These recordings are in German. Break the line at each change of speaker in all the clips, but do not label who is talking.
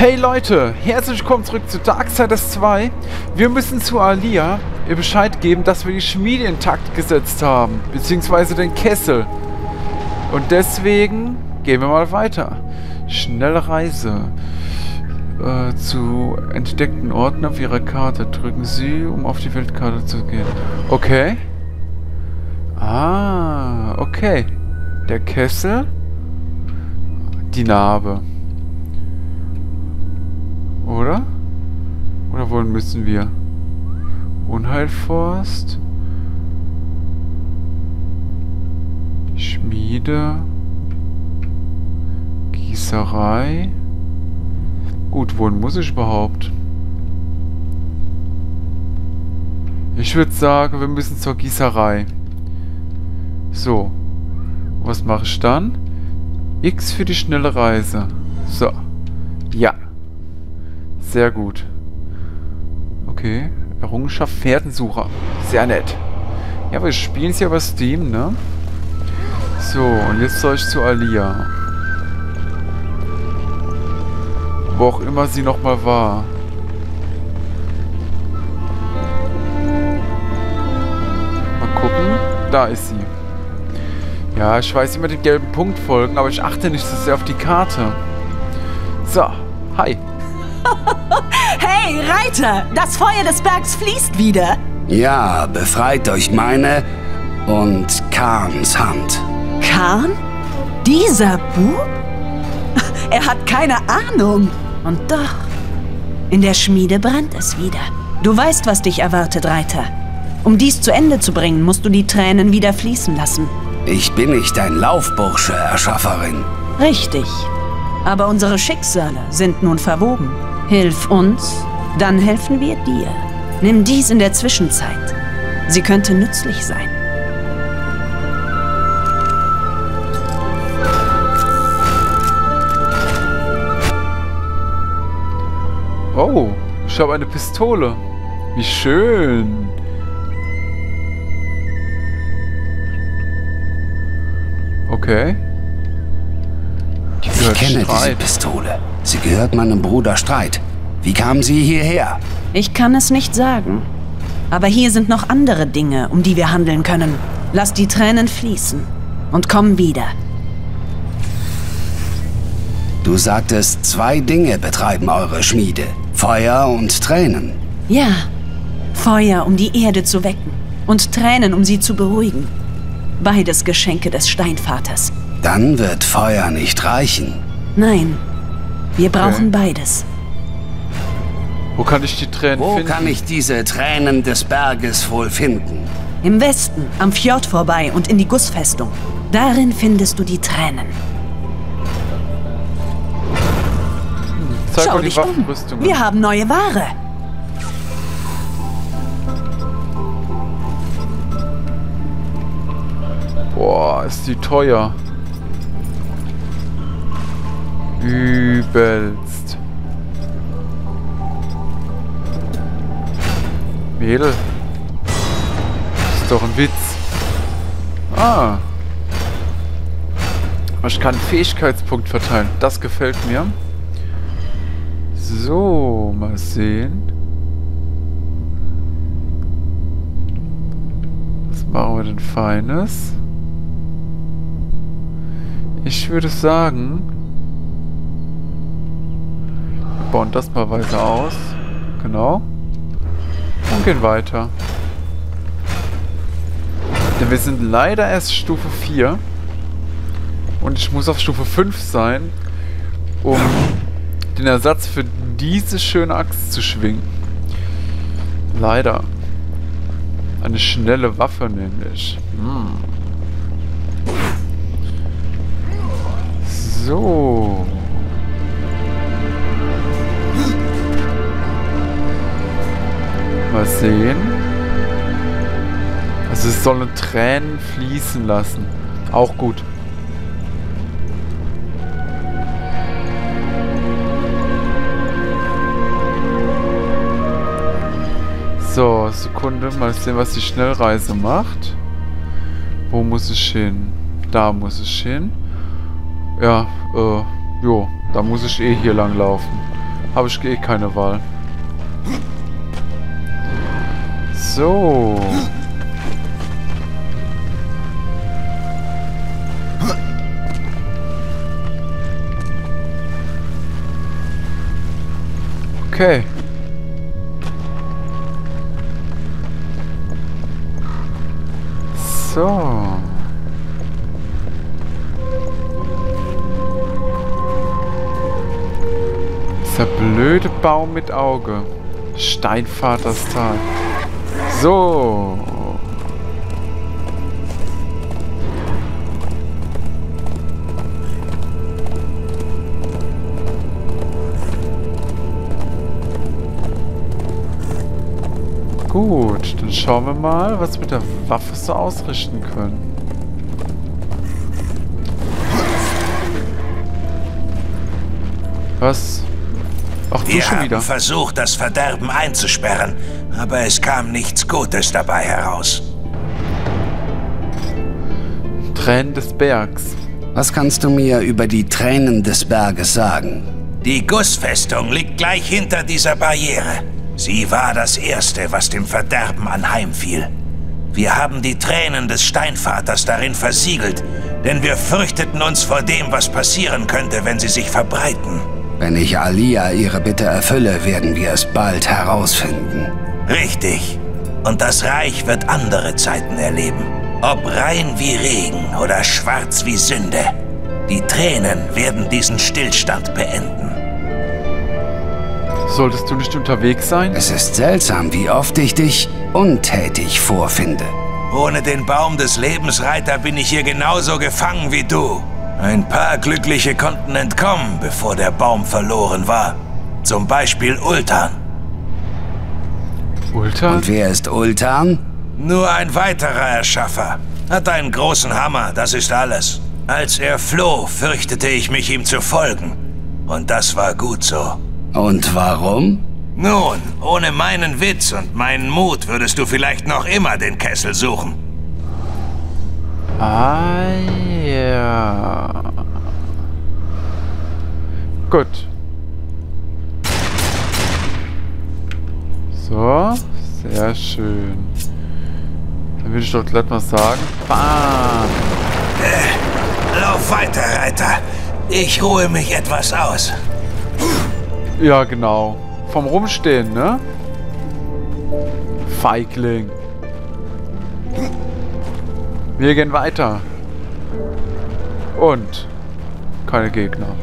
Hey Leute, herzlich willkommen zurück zu Darksiders 2. Wir müssen zu Alia ihr Bescheid geben, dass wir die Schmiede intakt gesetzt haben, beziehungsweise den Kessel. Und deswegen gehen wir mal weiter. Schnelle Reise äh, zu entdeckten Orten auf ihrer Karte. Drücken Sie, um auf die Weltkarte zu gehen. Okay. Ah, okay. Der Kessel. Die Narbe. Oder? Oder wollen müssen wir? Unheilforst. Schmiede. Gießerei. Gut, wohin muss ich überhaupt? Ich würde sagen, wir müssen zur Gießerei. So. Was mache ich dann? X für die schnelle Reise. So. Ja. Sehr gut. Okay. Errungenschaft Pferdensucher. Sehr nett. Ja, wir spielen es ja über Steam, ne? So, und jetzt soll ich zu Alia. Wo auch immer sie nochmal war. Mal gucken. Da ist sie. Ja, ich weiß immer den gelben Punkt folgen, aber ich achte nicht so sehr auf die Karte. So, hi.
hey, Reiter! Das Feuer des Bergs fließt wieder.
Ja, befreit euch meine und Kahns Hand.
Kahn? Dieser Bub? Er hat keine Ahnung. Und doch, in der Schmiede brennt es wieder. Du weißt, was dich erwartet, Reiter. Um dies zu Ende zu bringen, musst du die Tränen wieder fließen lassen.
Ich bin nicht dein Laufbursche, Erschafferin.
Richtig. Aber unsere Schicksale sind nun verwoben. Hilf uns, dann helfen wir dir. Nimm dies in der Zwischenzeit. Sie könnte nützlich sein.
Oh, ich habe eine Pistole. Wie schön. Okay.
Die ich kenne Streit. diese Pistole. Sie gehört meinem Bruder Streit. Wie kamen Sie hierher?
Ich kann es nicht sagen. Aber hier sind noch andere Dinge, um die wir handeln können. Lass die Tränen fließen und komm wieder.
Du sagtest, zwei Dinge betreiben eure Schmiede. Feuer und Tränen.
Ja. Feuer, um die Erde zu wecken. Und Tränen, um sie zu beruhigen. Beides Geschenke des Steinvaters.
Dann wird Feuer nicht reichen.
Nein. Wir brauchen okay. beides.
Wo kann ich die Tränen
Wo
finden?
Wo kann ich diese Tränen des Berges wohl finden?
Im Westen, am Fjord vorbei und in die Gussfestung. Darin findest du die Tränen.
Zeig
Schau
mal die
dich um. Wir haben neue Ware.
Boah, ist die teuer. Übelst. Mädel. Ist doch ein Witz. Ah. Ich kann einen Fähigkeitspunkt verteilen. Das gefällt mir. So, mal sehen. Was machen wir denn Feines? Ich würde sagen, bauen das mal weiter aus. Genau. Und gehen weiter. Denn wir sind leider erst Stufe 4. Und ich muss auf Stufe 5 sein, um den Ersatz für diese schöne Axt zu schwingen. Leider. Eine schnelle Waffe nämlich. Hm. So. Sehen. Also es sollen Tränen fließen lassen. Auch gut. So, Sekunde, mal sehen, was die Schnellreise macht. Wo muss ich hin? Da muss ich hin. Ja, äh, jo, da muss ich eh hier lang laufen. Habe ich eh keine Wahl. So. Okay. So. Dieser blöde Baum mit Auge. Steinvaterstal. So. Gut, dann schauen wir mal, was wir mit der Waffe so ausrichten können. Was? Ach, du
wir
schon wieder.
haben versucht, das Verderben einzusperren, aber es kam nichts Gutes dabei heraus.
Tränen des Bergs.
Was kannst du mir über die Tränen des Berges sagen?
Die Gussfestung liegt gleich hinter dieser Barriere. Sie war das Erste, was dem Verderben anheimfiel. Wir haben die Tränen des Steinvaters darin versiegelt, denn wir fürchteten uns vor dem, was passieren könnte, wenn sie sich verbreiten.
Wenn ich Alia ihre Bitte erfülle, werden wir es bald herausfinden.
Richtig. Und das Reich wird andere Zeiten erleben. Ob rein wie Regen oder schwarz wie Sünde. Die Tränen werden diesen Stillstand beenden.
Solltest du nicht unterwegs sein?
Es ist seltsam, wie oft ich dich untätig vorfinde.
Ohne den Baum des Lebensreiter bin ich hier genauso gefangen wie du. Ein paar Glückliche konnten entkommen, bevor der Baum verloren war. Zum Beispiel Ultan.
Ultan?
Und wer ist Ultan?
Nur ein weiterer Erschaffer. Hat einen großen Hammer, das ist alles. Als er floh, fürchtete ich mich ihm zu folgen. Und das war gut so.
Und warum?
Nun, ohne meinen Witz und meinen Mut würdest du vielleicht noch immer den Kessel suchen.
Ah, ja. Gut. So, sehr schön. Dann würde ich doch gleich mal sagen. Bam!
Äh, lauf weiter, Reiter. Ich ruhe mich etwas aus.
Ja, genau. Vom Rumstehen, ne? Feigling. Wir gehen weiter. Und keine Gegner.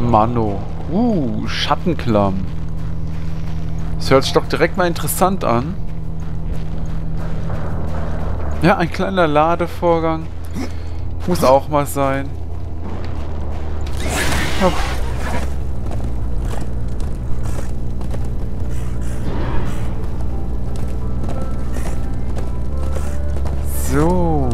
Mano. Uh, Schattenklamm. Das hört sich doch direkt mal interessant an. Ja, ein kleiner Ladevorgang. Muss auch mal sein. Hopp. So.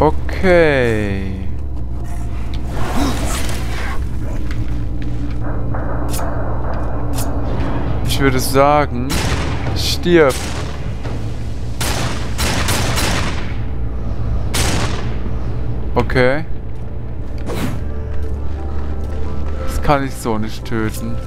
Okay. Würde sagen, stirb. Okay. Das kann ich so nicht töten.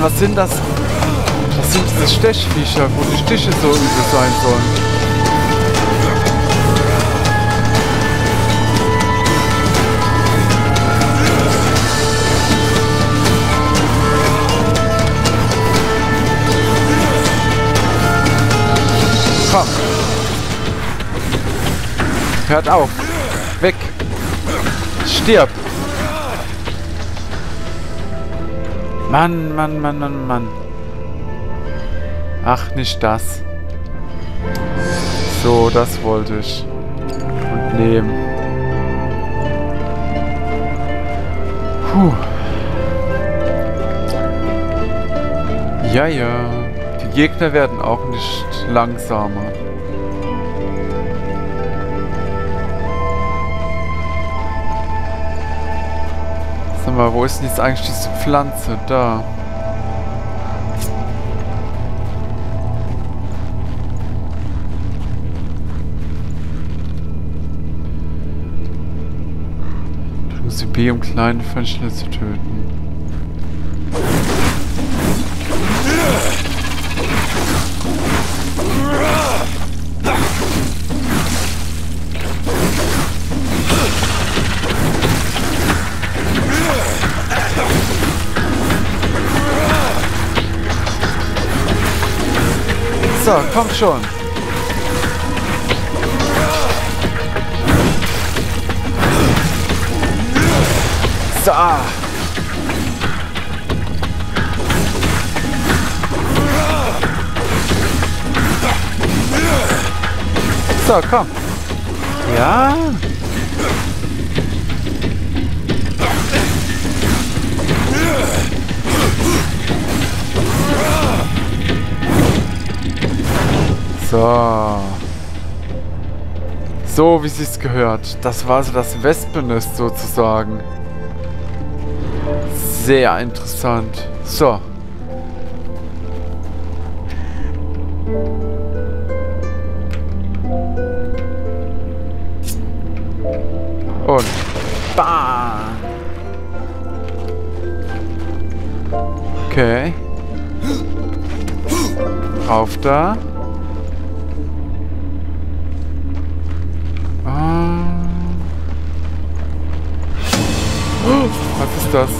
Mann, was sind das? Das sind diese Stechviecher, wo die Stiche so übel sein sollen. Hört auf. Weg. Stirb. Mann, Mann, Mann, Mann, Mann. Ach, nicht das. So, das wollte ich. Und nehmen. Puh. Ja, ja. Die Gegner werden auch nicht langsamer. Mal, wo ist denn jetzt eigentlich diese Pflanze? Da. Sie B, um kleine Feindstelle zu töten. So, kommt schon. So. So, komm. Ja. So. So, wie sich's gehört. Das war so das Wespennest sozusagen. Sehr interessant. So. Und bam. Okay. Auf da. Ist das?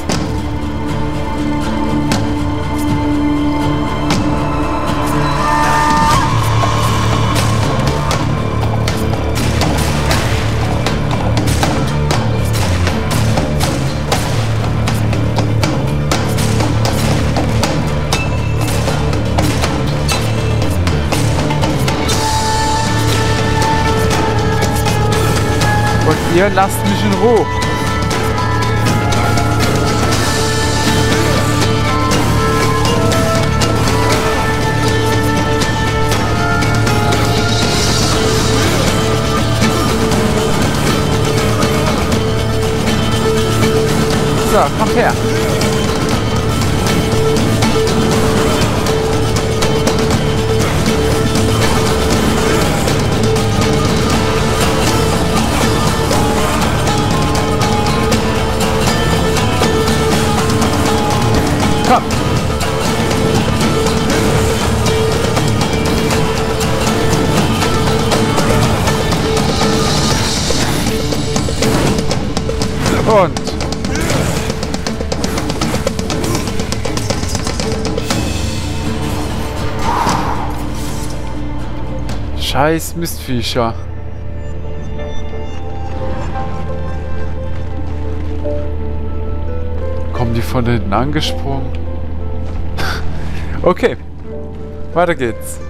Ihr lasst mich in Ruhe. So, komm her. Komm. Und. Scheiß Mistviecher. Kommen die von hinten angesprungen? okay. Weiter geht's.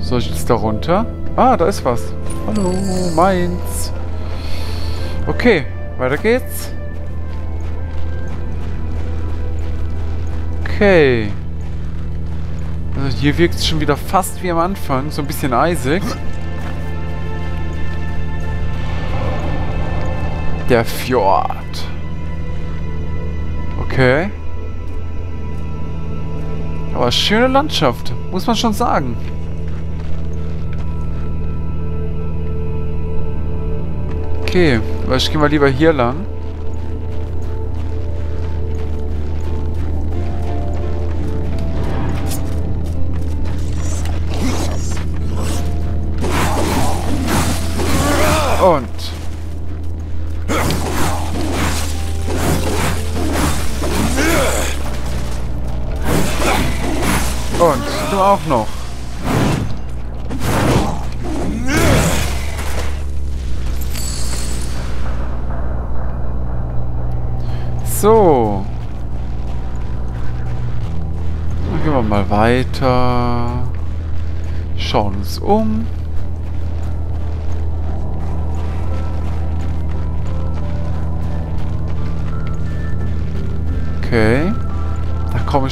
Soll ich jetzt da runter? Ah, da ist was. Hallo, meins. Okay, weiter geht's. Okay. Also hier wirkt es schon wieder fast wie am Anfang. So ein bisschen eisig. Der Fjord. Okay. Aber schöne Landschaft, muss man schon sagen. Okay, ich gehe mal lieber hier lang. Und Und du auch noch. So. Dann gehen wir mal weiter. Schauen uns um.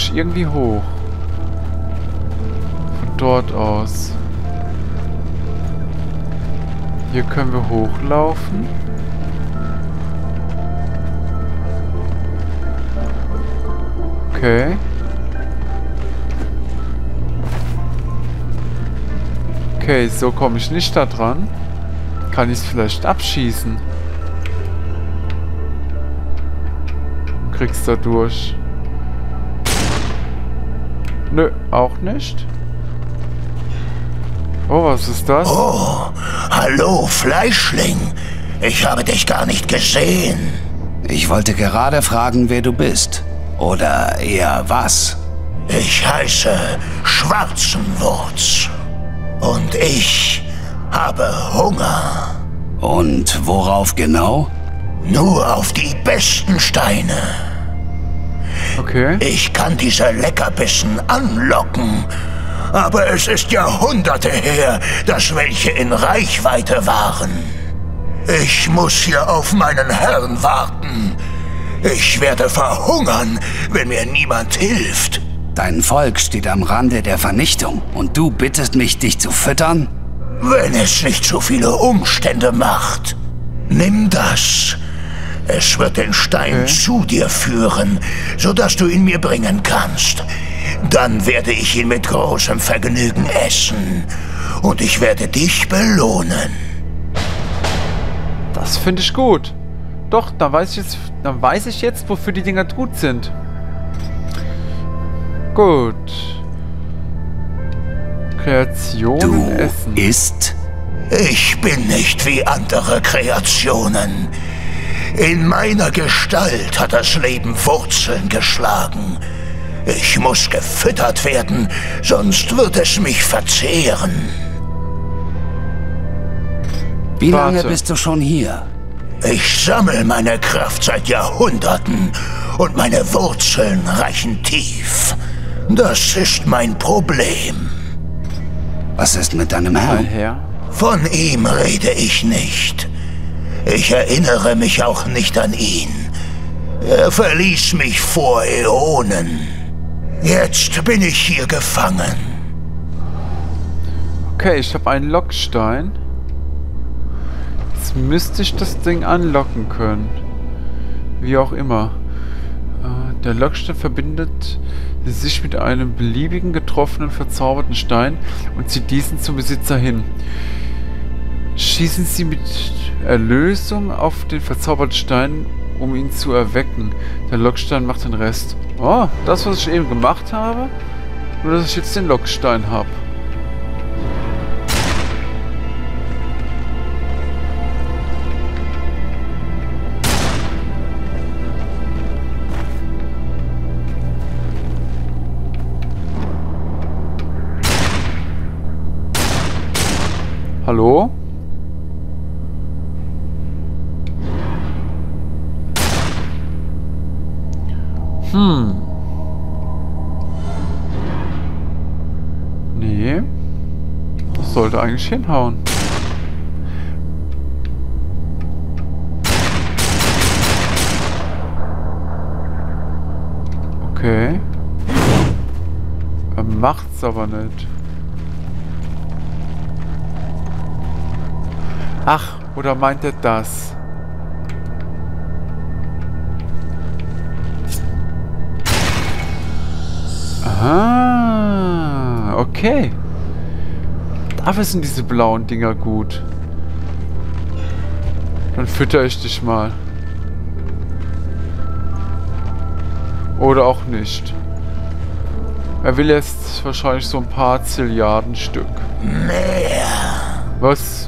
Ich irgendwie hoch. Von dort aus. Hier können wir hochlaufen. Okay. Okay, so komme ich nicht da dran. Kann ich es vielleicht abschießen? Kriegst da durch. Nö, auch nicht. Oh, was ist das?
Oh, hallo, Fleischling. Ich habe dich gar nicht gesehen.
Ich wollte gerade fragen, wer du bist. Oder eher was?
Ich heiße Schwarzenwurz. Und ich habe Hunger.
Und worauf genau?
Nur auf die besten Steine.
Okay.
Ich kann diese Leckerbissen anlocken. Aber es ist Jahrhunderte her, dass welche in Reichweite waren. Ich muss hier auf meinen Herrn warten. Ich werde verhungern, wenn mir niemand hilft.
Dein Volk steht am Rande der Vernichtung und du bittest mich, dich zu füttern?
Wenn es nicht so viele Umstände macht. Nimm das. Es wird den Stein okay. zu dir führen, sodass du ihn mir bringen kannst. Dann werde ich ihn mit großem Vergnügen essen. Und ich werde dich belohnen.
Das finde ich gut. Doch, dann weiß ich jetzt, dann weiß ich jetzt, wofür die Dinger gut sind. Gut. Kreationen
du
essen.
Isst?
Ich bin nicht wie andere Kreationen. In meiner Gestalt hat das Leben Wurzeln geschlagen. Ich muss gefüttert werden, sonst wird es mich verzehren.
Wie Warte. lange bist du schon hier?
Ich sammle meine Kraft seit Jahrhunderten und meine Wurzeln reichen tief. Das ist mein Problem.
Was ist mit deinem Herrn?
Herr?
Von ihm rede ich nicht. Ich erinnere mich auch nicht an ihn. Er verließ mich vor Äonen. Jetzt bin ich hier gefangen.
Okay, ich habe einen Lockstein. Jetzt müsste ich das Ding anlocken können. Wie auch immer. Äh, der Lockstein verbindet sich mit einem beliebigen getroffenen verzauberten Stein und zieht diesen zum Besitzer hin. Schießen Sie mit Erlösung auf den verzauberten Stein, um ihn zu erwecken. Der Lockstein macht den Rest. Oh, das, was ich eben gemacht habe? Nur, dass ich jetzt den Lockstein habe. Eigentlich hinhauen. Okay. Er macht's aber nicht. Ach, oder meint er das? Aha, okay. Dafür sind diese blauen Dinger gut. Dann fütter ich dich mal. Oder auch nicht. Er will jetzt wahrscheinlich so ein paar Zilliarden Stück.
Mehr.
Was?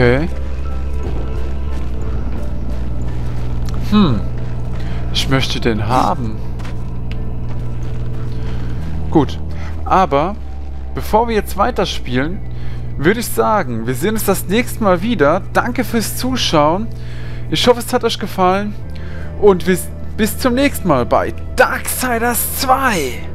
Okay. Hm. Ich möchte den haben. Gut. Aber, bevor wir jetzt weiterspielen, würde ich sagen, wir sehen uns das nächste Mal wieder. Danke fürs Zuschauen. Ich hoffe, es hat euch gefallen. Und bis, bis zum nächsten Mal bei Darksiders 2.